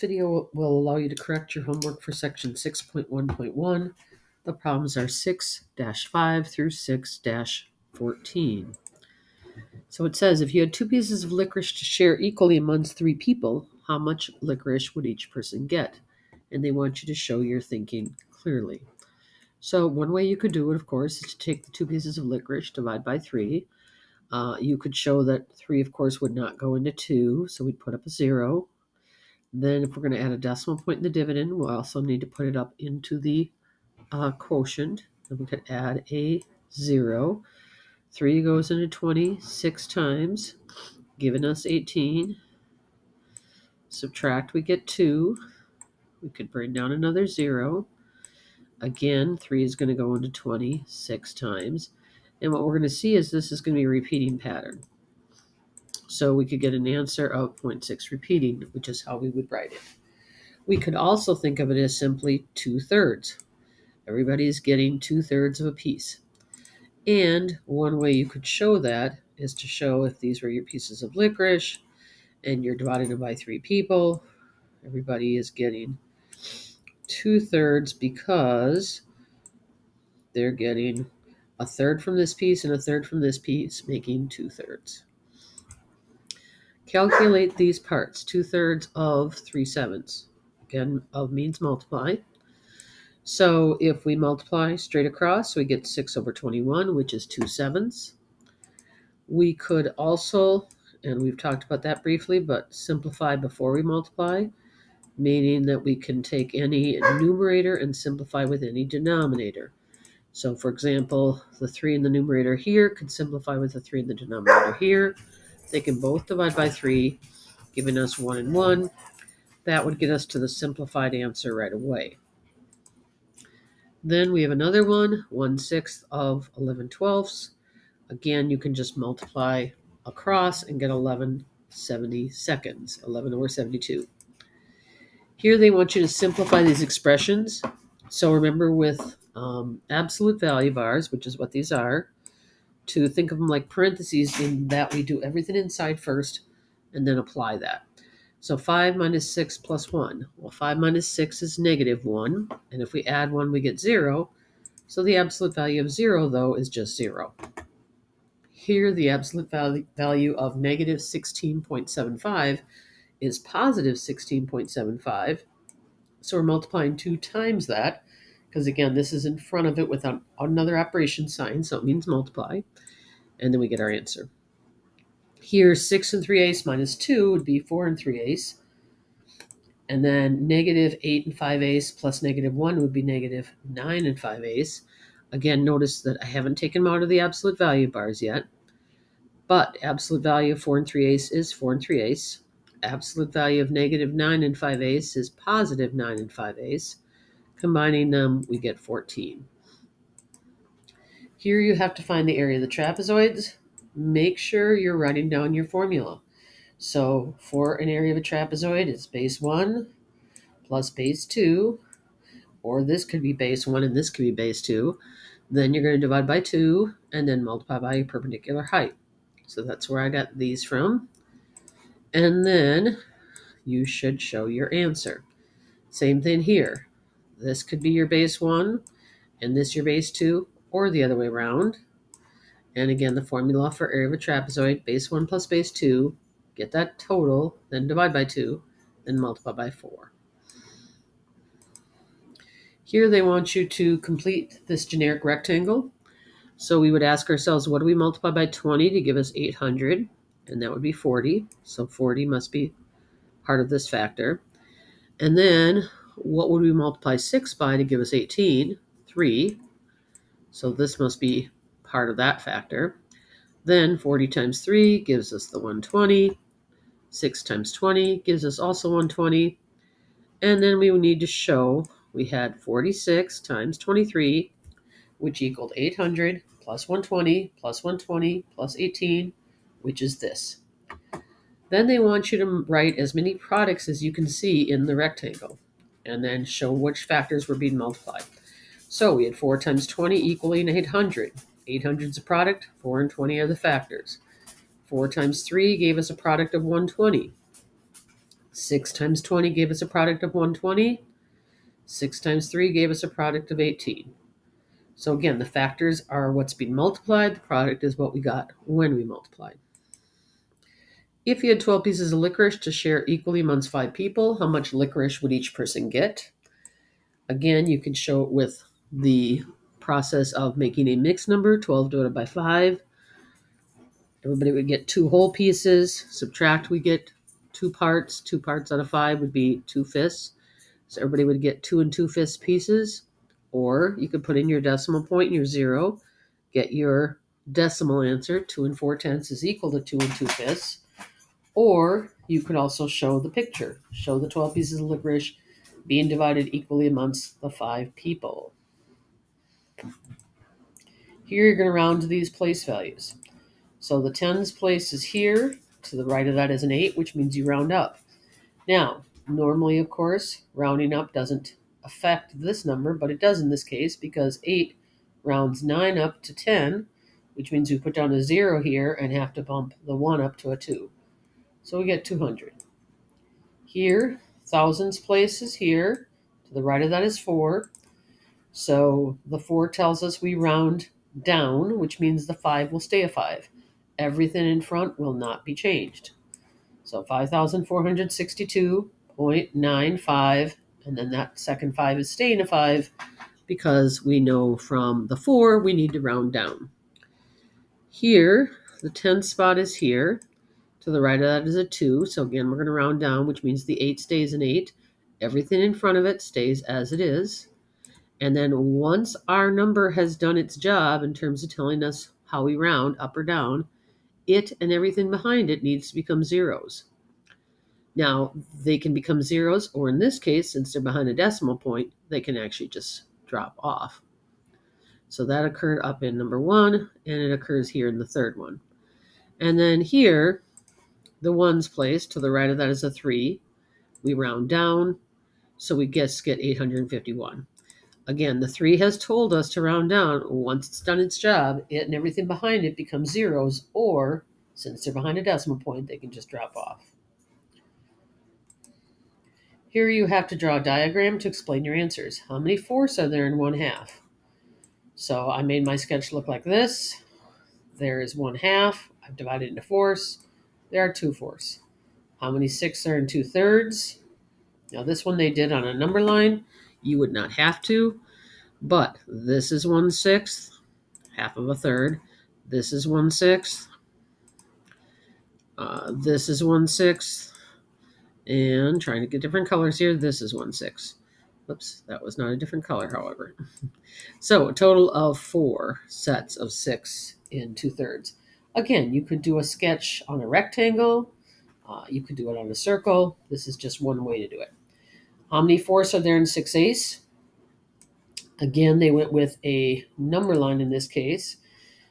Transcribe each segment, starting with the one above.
video will allow you to correct your homework for section 6.1.1. The problems are 6-5 through 6-14. So it says if you had two pieces of licorice to share equally amongst three people, how much licorice would each person get? And they want you to show your thinking clearly. So one way you could do it, of course, is to take the two pieces of licorice, divide by three. Uh, you could show that three, of course, would not go into two, so we'd put up a zero. Then if we're going to add a decimal point in the dividend, we'll also need to put it up into the uh, quotient. Then we could add a zero. 3 goes into 20 six times, giving us 18. Subtract, we get 2. We could bring down another 0. Again, 3 is going to go into 20 six times. And what we're going to see is this is going to be a repeating pattern. So we could get an answer of 0.6 repeating, which is how we would write it. We could also think of it as simply two thirds. Everybody is getting two thirds of a piece. And one way you could show that is to show if these were your pieces of licorice and you're dividing them by three people, everybody is getting two thirds because they're getting a third from this piece and a third from this piece, making two thirds. Calculate these parts, two thirds of three sevenths. Again, of means multiply. So if we multiply straight across, we get 6 over 21, which is 2 sevenths. We could also, and we've talked about that briefly, but simplify before we multiply, meaning that we can take any numerator and simplify with any denominator. So for example, the 3 in the numerator here could simplify with the 3 in the denominator here. They can both divide by 3, giving us 1 and 1. That would get us to the simplified answer right away. Then we have another one, 1 sixth of 11 twelfths. Again, you can just multiply across and get 11 70 seconds, 11 over 72. Here they want you to simplify these expressions. So remember with um, absolute value bars, which is what these are, to think of them like parentheses in that we do everything inside first and then apply that. So 5 minus 6 plus 1. Well, 5 minus 6 is negative 1. And if we add 1, we get 0. So the absolute value of 0, though, is just 0. Here, the absolute value of negative 16.75 is positive 16.75. So we're multiplying 2 times that because again, this is in front of it with another operation sign, so it means multiply. And then we get our answer. Here, 6 and 3 eighths minus 2 would be 4 and 3 eighths. And then negative 8 and 5 eighths plus negative 1 would be negative 9 and 5 eighths. Again, notice that I haven't taken them out of the absolute value bars yet. But absolute value of 4 and 3 eighths is 4 and 3 eighths. Absolute value of negative 9 and 5 eighths is positive 9 and 5 eighths. Combining them, we get 14. Here you have to find the area of the trapezoids. Make sure you're writing down your formula. So for an area of a trapezoid, it's base 1 plus base 2, or this could be base 1 and this could be base 2. Then you're going to divide by 2 and then multiply by your perpendicular height. So that's where I got these from. And then you should show your answer. Same thing here. This could be your base 1 and this your base 2 or the other way around. And again, the formula for area of a trapezoid, base 1 plus base 2, get that total, then divide by 2, then multiply by 4. Here they want you to complete this generic rectangle. So we would ask ourselves, what do we multiply by 20 to give us 800? And that would be 40. So 40 must be part of this factor. And then what would we multiply 6 by to give us 18? 3. So this must be part of that factor. Then 40 times 3 gives us the 120. 6 times 20 gives us also 120. And then we need to show we had 46 times 23, which equaled 800 plus 120 plus 120 plus 18, which is this. Then they want you to write as many products as you can see in the rectangle and then show which factors were being multiplied. So we had 4 times 20 equaling 800. 800 is a product, 4 and 20 are the factors. 4 times 3 gave us a product of 120. 6 times 20 gave us a product of 120. 6 times 3 gave us a product of 18. So again, the factors are what's being multiplied. The product is what we got when we multiplied. If you had 12 pieces of licorice to share equally amongst five people, how much licorice would each person get? Again, you can show it with the process of making a mixed number, 12 divided by 5. Everybody would get two whole pieces. Subtract, we get two parts. Two parts out of 5 would be two fifths. So everybody would get two and two fifths pieces. Or you could put in your decimal point and your zero, get your decimal answer. 2 and 4 tenths is equal to 2 and 2 fifths. Or you could also show the picture, show the 12 pieces of licorice being divided equally amongst the five people. Here you're going to round to these place values. So the tens place is here. To the right of that is an 8, which means you round up. Now, normally, of course, rounding up doesn't affect this number, but it does in this case because 8 rounds 9 up to 10, which means we put down a 0 here and have to bump the 1 up to a 2. So we get 200. Here, thousands place is here. To the right of that is 4. So the 4 tells us we round down, which means the 5 will stay a 5. Everything in front will not be changed. So 5,462.95, and then that second 5 is staying a 5 because we know from the 4 we need to round down. Here, the 10th spot is here. To the right of that is a 2. So again, we're going to round down, which means the 8 stays an 8. Everything in front of it stays as it is. And then once our number has done its job in terms of telling us how we round up or down, it and everything behind it needs to become zeros. Now, they can become zeros, or in this case, since they're behind a decimal point, they can actually just drop off. So that occurred up in number one, and it occurs here in the third one. And then here, the ones place to the right of that is a 3. We round down, so we just get 851. Again, the 3 has told us to round down. Once it's done its job, it and everything behind it becomes zeros, or since they're behind a decimal point, they can just drop off. Here you have to draw a diagram to explain your answers. How many fourths are there in one half? So I made my sketch look like this. There is one half. I've divided into fourths there are two fourths. How many sixths are in two thirds? Now, this one they did on a number line. You would not have to, but this is one sixth, half of a third. This is one sixth. Uh, this is one sixth. And trying to get different colors here, this is one sixth. Oops, that was not a different color, however. so a total of four sets of six in two thirds. Again, you could do a sketch on a rectangle. Uh, you could do it on a circle. This is just one way to do it. How many are there in 6 eighths? Again, they went with a number line in this case.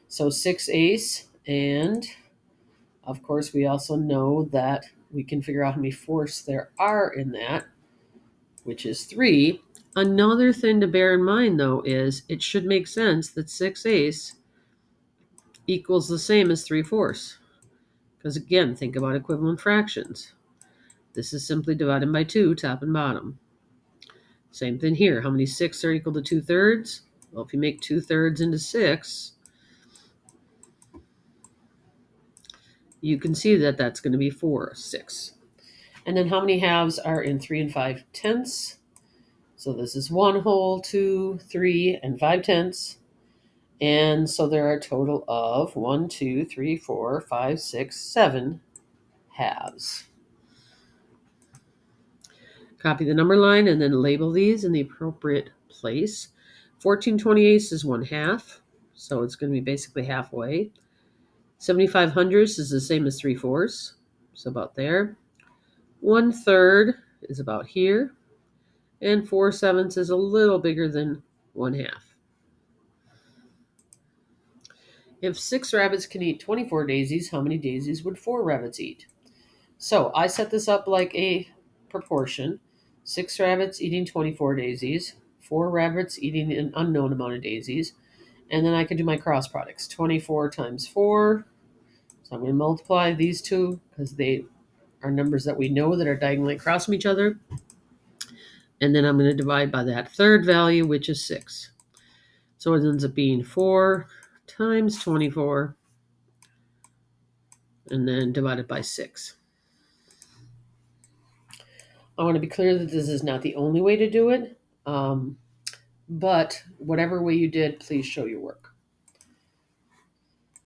So 6 eighths, and of course, we also know that we can figure out how many fourths there are in that, which is 3. Another thing to bear in mind, though, is it should make sense that 6 eighths equals the same as 3 fourths. Because again, think about equivalent fractions. This is simply divided by 2, top and bottom. Same thing here. How many 6 are equal to 2 thirds? Well, if you make 2 thirds into 6, you can see that that's going to be 4 6. And then how many halves are in 3 and 5 tenths? So this is 1 whole, 2, 3, and 5 tenths. And so there are a total of one, two, three, four, five, six, seven halves. Copy the number line and then label these in the appropriate place. 14 28 is one half, so it's going to be basically halfway. 75 hundredths is the same as 3 fourths, so about there. One third is about here, and 4 sevenths is a little bigger than one half. If six rabbits can eat 24 daisies, how many daisies would four rabbits eat? So I set this up like a proportion. Six rabbits eating 24 daisies, four rabbits eating an unknown amount of daisies, and then I can do my cross products. 24 times 4. So I'm going to multiply these two because they are numbers that we know that are diagonally across from each other. And then I'm going to divide by that third value, which is 6. So it ends up being 4 times 24 and then divided by 6. I want to be clear that this is not the only way to do it, um, but whatever way you did, please show your work.